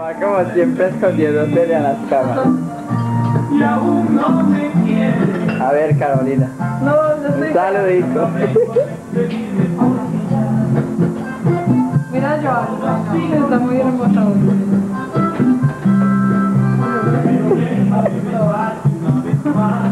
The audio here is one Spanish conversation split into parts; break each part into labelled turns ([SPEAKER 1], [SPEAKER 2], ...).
[SPEAKER 1] Va como siempre escondiéndose de las cámaras. A ver, Carolina.
[SPEAKER 2] No, no estoy...
[SPEAKER 1] Un saludito.
[SPEAKER 2] Mira, Joan. Está muy hermosa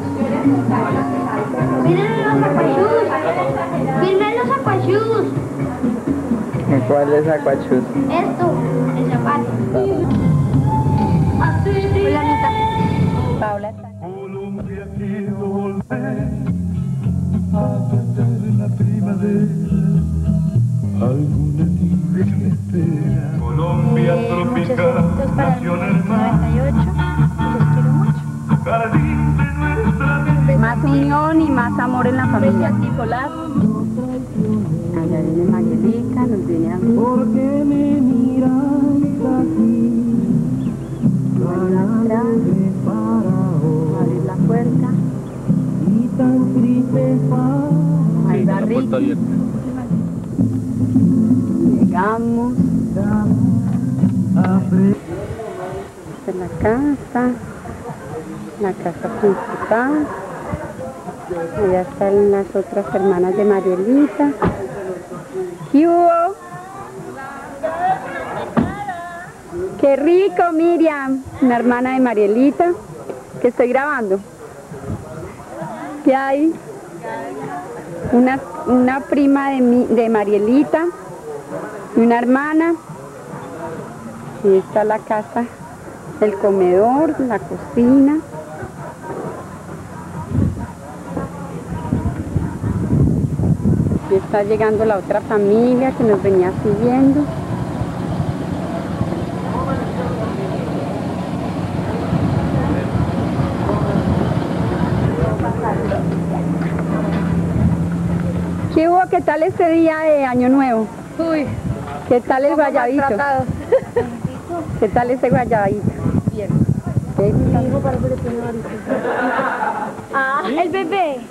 [SPEAKER 1] ¿Cuál es Aquachus?
[SPEAKER 3] Esto, el zapato. Hola, Anita. Paula está.
[SPEAKER 4] Colombia quiero volver a perder la primavera.
[SPEAKER 5] Familia. Nicolás. Allá viene Marielita, nos viene a
[SPEAKER 4] ¿Por qué me así?
[SPEAKER 5] entrar,
[SPEAKER 4] Para
[SPEAKER 5] abrir la puerta.
[SPEAKER 4] y tan triste
[SPEAKER 5] Ahí va Ricky. Llegamos. Esta es la casa. La casa principal. Allá están las otras hermanas de Marielita. ¿Qué? Qué rico, Miriam, una hermana de Marielita, que estoy grabando. ¿Qué hay? Una, una prima de, mi- de Marielita y una hermana. Y está la casa, el comedor, la cocina. Y está llegando la otra familia que nos venía siguiendo. ¿Qué hubo? ¿Qué tal este día de Año Nuevo?
[SPEAKER 2] Uy,
[SPEAKER 5] ¿Qué tal el guayabito? ¿Qué tal ese guayabito?
[SPEAKER 2] Bien.
[SPEAKER 5] ¿Qué?
[SPEAKER 3] Ah, el bebé.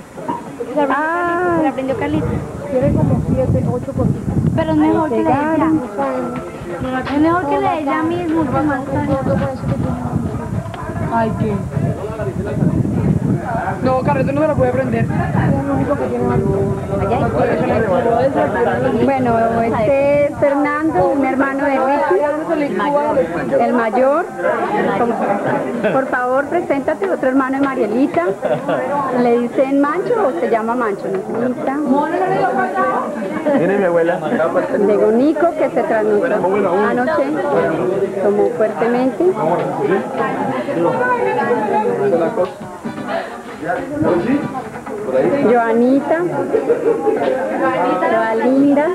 [SPEAKER 3] Se la
[SPEAKER 5] Ah.
[SPEAKER 3] aprendió Carlita, se la aprendió Carlita.
[SPEAKER 2] Tiene como siete, ocho cositas.
[SPEAKER 3] Pero es mejor que le dé ella. Es mejor que le dé ella mismo. que más
[SPEAKER 2] Ay, qué. No, Carreto no me lo puede prender. Es el único que tiene algo.
[SPEAKER 5] Bueno, este es Fernando, un hermano de Ricky, el mayor. Por favor, preséntate, otro hermano de Marielita. ¿Le dicen Mancho o se llama Mancho? Nicolita.
[SPEAKER 1] Viene mi abuela.
[SPEAKER 5] Llegó Nico, que se trasnochó anoche, tomó fuertemente. Joanita, Joalinda,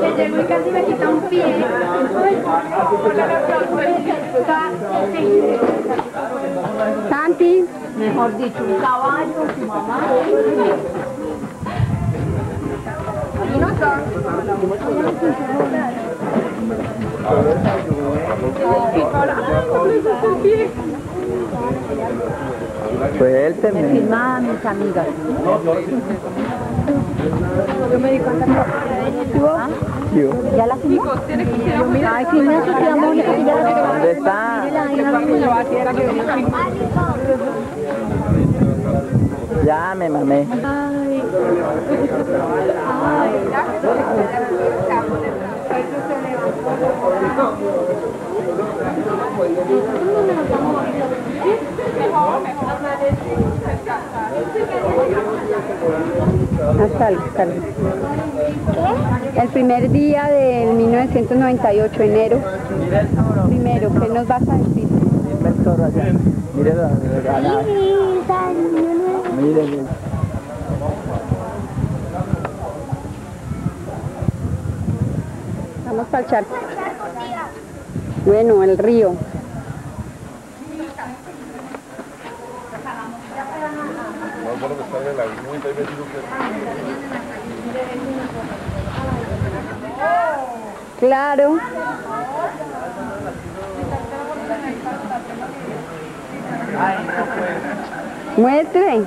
[SPEAKER 3] Que llegó y casi me quita un pie.
[SPEAKER 5] Santi,
[SPEAKER 3] Mejor dicho, un caballo, su mamá.
[SPEAKER 1] Suélteme.
[SPEAKER 5] firma a mis amigas.
[SPEAKER 2] Yo me di cuenta que
[SPEAKER 1] Yo.
[SPEAKER 5] ¿Ya la firmó? Ay, amor.
[SPEAKER 1] ¿Dónde está? Ya me mamé.
[SPEAKER 5] Hasta el, hasta el- el primer día del 1998, enero. Primero, ¿qué nos vas a decir?
[SPEAKER 1] Mire la, la, la- Mire, mire.
[SPEAKER 5] Vamos para el charco. Bueno, el río. Claro. Muestre.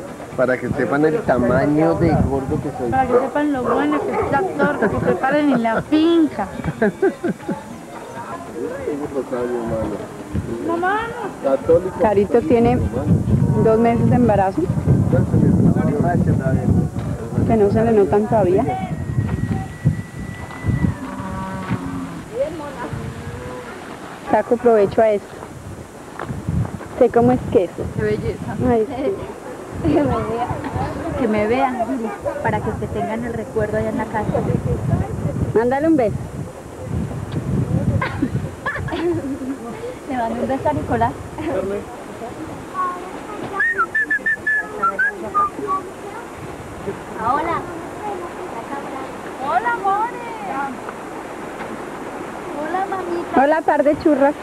[SPEAKER 6] Para que sepan el tamaño de gordo que soy.
[SPEAKER 2] Para que sepan lo bueno que es la torta que preparan en la finca. Mamá.
[SPEAKER 5] Carito tiene dos meses de embarazo, que no se le notan todavía. Saco provecho a esto. Sé cómo es queso.
[SPEAKER 2] qué belleza.
[SPEAKER 5] Ay, sí.
[SPEAKER 3] Que me vean, para que te tengan el recuerdo allá en la casa.
[SPEAKER 5] Mándale un beso.
[SPEAKER 3] Le mando un beso a Nicolás. Hola. Hola, amores. Hola, mamita.
[SPEAKER 5] Hola, par de churras.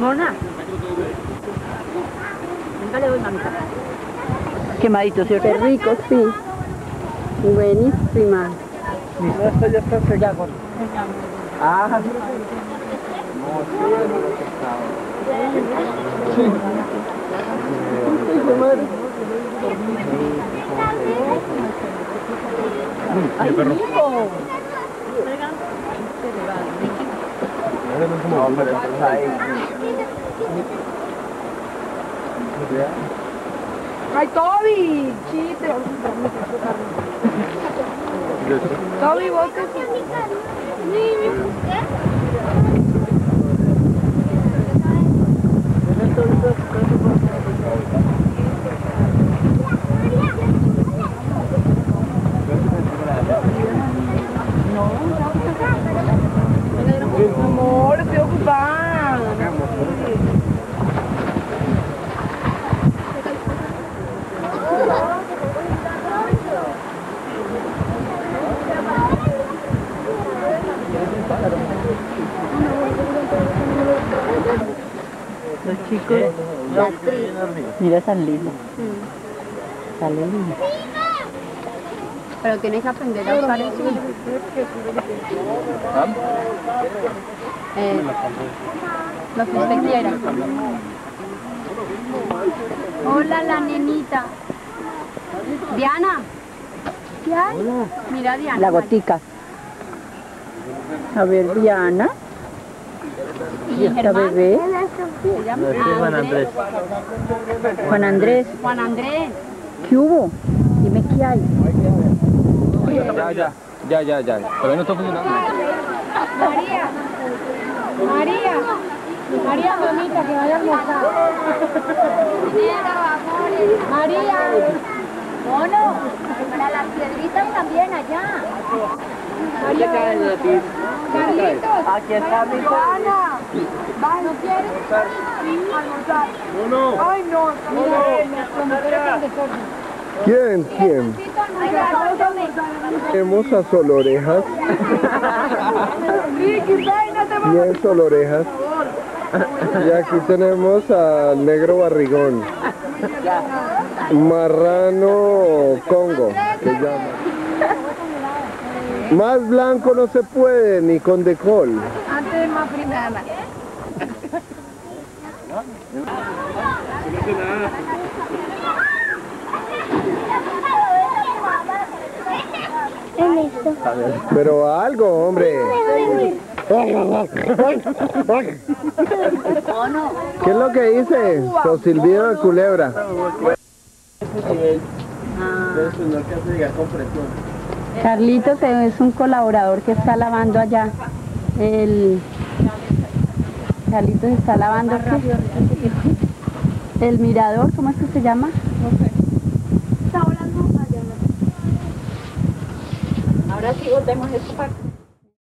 [SPEAKER 2] Mona. Nunca le doy mamita. Quemadito, ¿cierto?
[SPEAKER 5] Qué rico, sí. Buenísima.
[SPEAKER 1] Esto ya está secado. Ah, no, pero eso está ahí.
[SPEAKER 2] ¡Ay, Toby! Chiste. Toby, vos que Amor, estoy ocupada.
[SPEAKER 1] Los chicos. Mira San lindo. Sale lindo.
[SPEAKER 5] Pero tienes que aprender a usar eso. Eh, lo que usted quiera. Hola, la nenita. Diana. Diana. Mira, Diana.
[SPEAKER 1] La gotica. A ver, Diana.
[SPEAKER 5] Y Germán.
[SPEAKER 1] bebé.
[SPEAKER 5] Se llama
[SPEAKER 1] Juan Andrés. Juan Andrés.
[SPEAKER 5] Juan Andrés.
[SPEAKER 1] ¿Qué hubo? Dime qué hay.
[SPEAKER 7] Ya, ya, ya, ya, ya. Todavía no está funcionando.
[SPEAKER 2] María. María. María, mamita, que vaya a almorzar. María.
[SPEAKER 3] Mono, para las piedritas también allá.
[SPEAKER 2] Carlitos.
[SPEAKER 1] Aquí está mi
[SPEAKER 2] Joana. ¿No quieres? Almorzar. Ay, no. Es el desorden.
[SPEAKER 6] ¿Quién? ¿Quién?
[SPEAKER 3] Ay,
[SPEAKER 6] Hermosas solorejas.
[SPEAKER 2] Sí,
[SPEAKER 6] Bien solorejas. Y aquí tenemos al negro barrigón. Marrano Congo, que llama. Más blanco no se puede, ni con decol.
[SPEAKER 2] Antes más primera.
[SPEAKER 6] Pero algo, hombre. ¿Qué es lo que dice? Sosilvido de culebra.
[SPEAKER 5] Carlitos es un colaborador que está lavando allá. El... Carlitos está lavando ¿qué? el mirador, ¿cómo es que se llama?
[SPEAKER 3] Ahora sí, volvemos esta parte.